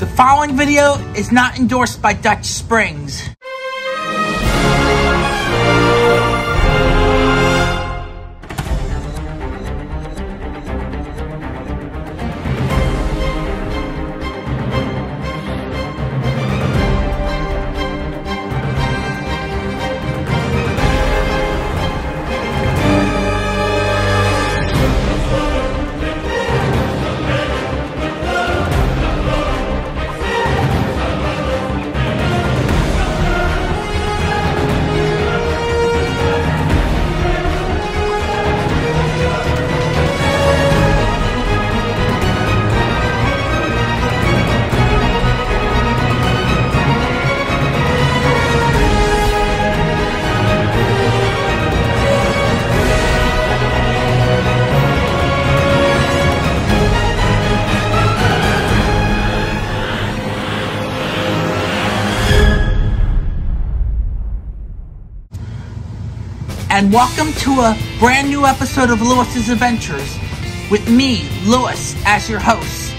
The following video is not endorsed by Dutch Springs. And welcome to a brand new episode of Louis's Adventures with me, Louis, as your host.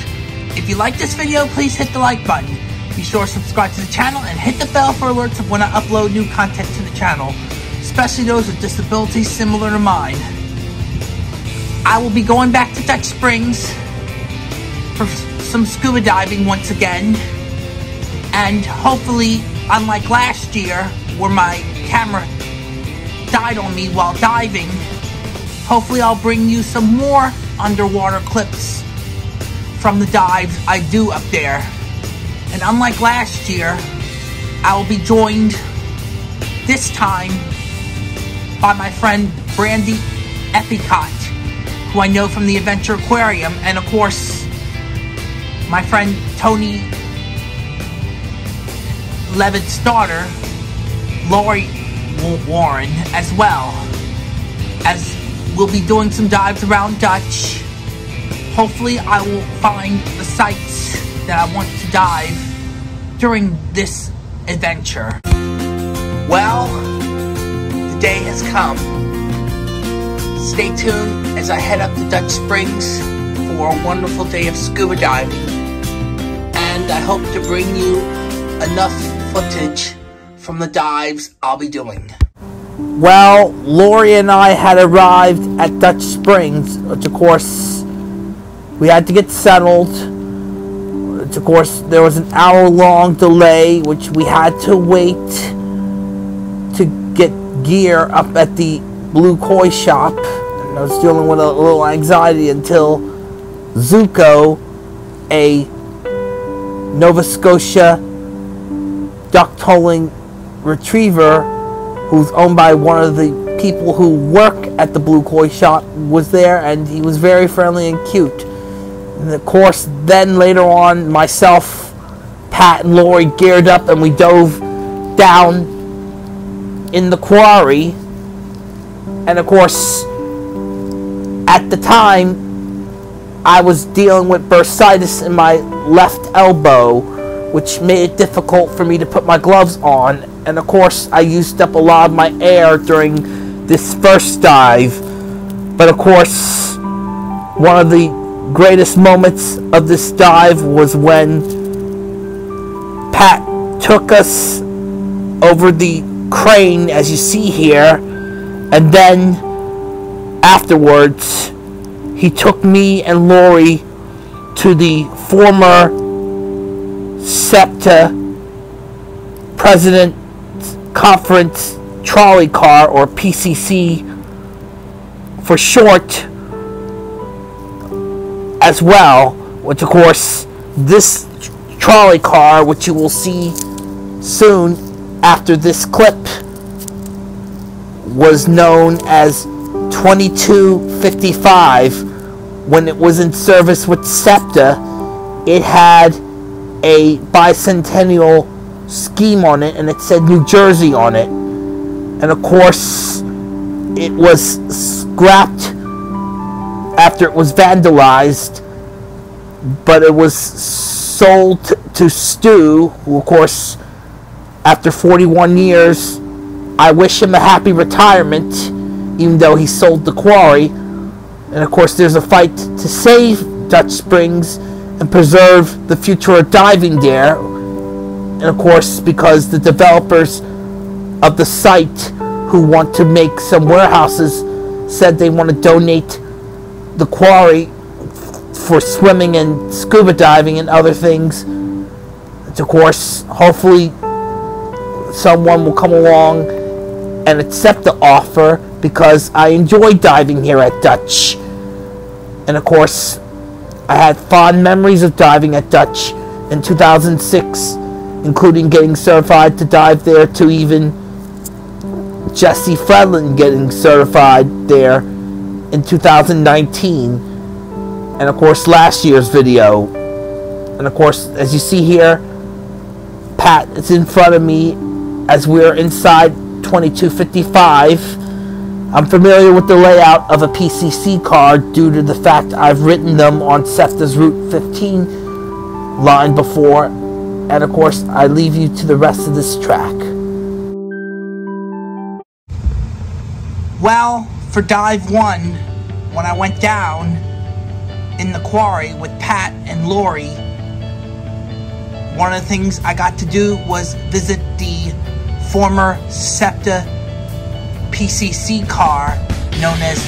If you like this video, please hit the like button. Be sure to subscribe to the channel and hit the bell for alerts of when I upload new content to the channel, especially those with disabilities similar to mine. I will be going back to Dutch Springs for some scuba diving once again, and hopefully, unlike last year, where my camera died on me while diving. Hopefully I'll bring you some more underwater clips from the dives I do up there. And unlike last year, I will be joined this time by my friend Brandy Epicott, who I know from the Adventure Aquarium, and of course, my friend Tony Levitt's daughter, Lori Warren as well. As we'll be doing some dives around Dutch. Hopefully I will find the sites that I want to dive during this adventure. Well, the day has come. Stay tuned as I head up to Dutch Springs for a wonderful day of scuba diving. And I hope to bring you enough footage from the dives I'll be doing. Well, Lori and I had arrived at Dutch Springs, which of course we had to get settled. Which of course there was an hour long delay, which we had to wait to get gear up at the Blue Koi shop. And I was dealing with a little anxiety until Zuko, a Nova Scotia duck tolling retriever who's owned by one of the people who work at the Blue Koi shop was there and he was very friendly and cute. And of course, then later on, myself, Pat, and Lori geared up and we dove down in the quarry. And of course, at the time, I was dealing with bursitis in my left elbow which made it difficult for me to put my gloves on. And of course, I used up a lot of my air during this first dive. But of course, one of the greatest moments of this dive was when Pat took us over the crane, as you see here, and then afterwards, he took me and Lori to the former SEPTA President Conference Trolley Car, or PCC for short, as well, which of course, this trolley car, which you will see soon after this clip, was known as 2255 when it was in service with SEPTA. It had a bicentennial scheme on it and it said New Jersey on it. And of course, it was scrapped after it was vandalized, but it was sold to Stu, who, of course, after 41 years, I wish him a happy retirement, even though he sold the quarry. And of course, there's a fight to save Dutch Springs and preserve the future of diving there. And of course, because the developers of the site who want to make some warehouses said they want to donate the quarry for swimming and scuba diving and other things. Of course, hopefully, someone will come along and accept the offer because I enjoy diving here at Dutch. And of course, I had fond memories of diving at Dutch in 2006, including getting certified to dive there to even Jessy Fredlund getting certified there in 2019. And of course, last year's video. And of course, as you see here, Pat is in front of me as we're inside 2255. I'm familiar with the layout of a PCC card due to the fact I've written them on SEPTA's Route 15 line before. And of course, I leave you to the rest of this track. Well, for dive one, when I went down in the quarry with Pat and Lori, one of the things I got to do was visit the former SEPTA PCC car known as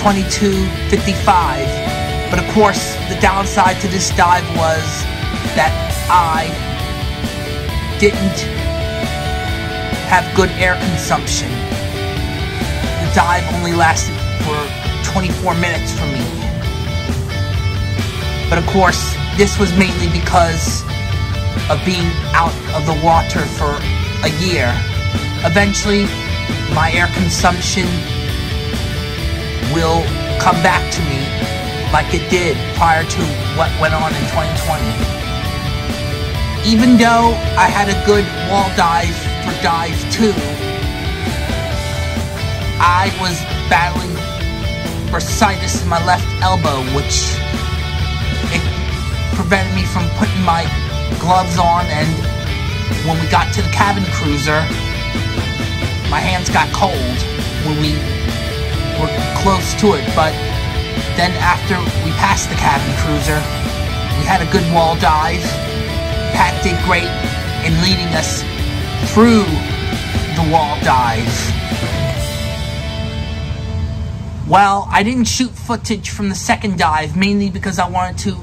2255. But of course, the downside to this dive was that I didn't have good air consumption The dive only lasted for 24 minutes for me. But of course, this was mainly because of being out of the water for a year. Eventually, my air consumption will come back to me like it did prior to what went on in 2020. Even though I had a good wall dive for dive 2, I was battling bursitis in my left elbow, which it prevented me from putting my gloves on. And when we got to the cabin cruiser, my hands got cold when we were close to it. But then after we passed the cabin cruiser, we had a good wall dive. Pat did great in leading us through the wall dive. Well, I didn't shoot footage from the second dive mainly because I wanted to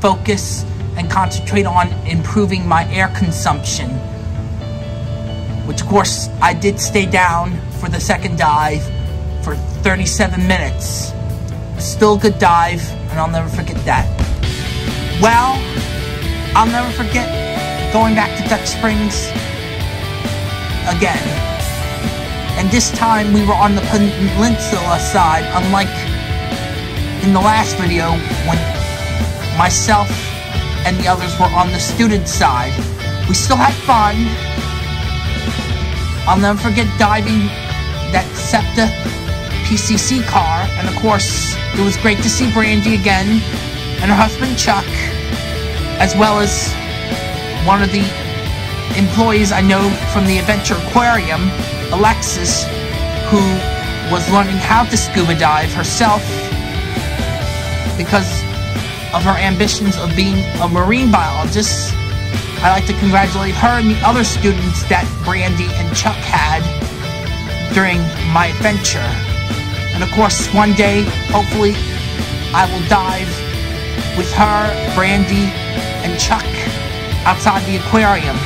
focus and concentrate on improving my air consumption. Which, of course, I did stay down for the second dive for 37 minutes. Still a good dive, and I'll never forget that. Well, I'll never forget going back to Dutch Springs again. And this time we were on the peninsula side, unlike in the last video when myself and the others were on the student side. We still had fun. I'll never forget diving that SEPTA PCC car. And of course, it was great to see Brandy again and her husband Chuck, as well as one of the employees I know from the Adventure Aquarium, Alexis, who was learning how to scuba dive herself because of her ambitions of being a marine biologist. I'd like to congratulate her and the other students that Brandy and Chuck had during my adventure. And of course, one day, hopefully, I will dive with her, Brandy, and Chuck outside the aquarium.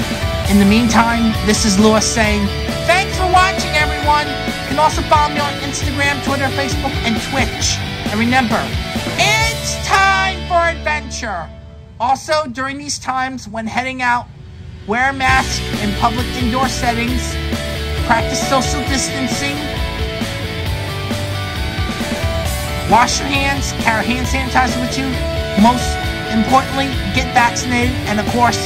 In the meantime, this is Louis saying, thanks for watching, everyone. You can also follow me on Instagram, Twitter, Facebook, and Twitch. And remember, it's time for adventure. Also, during these times when heading out, wear a mask in public indoor settings, practice social distancing, wash your hands, carry hand sanitizer with you. Most importantly, get vaccinated, and of course,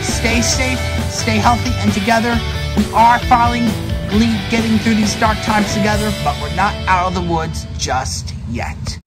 stay safe, stay healthy, and together we are finally getting through these dark times together, but we're not out of the woods just yet.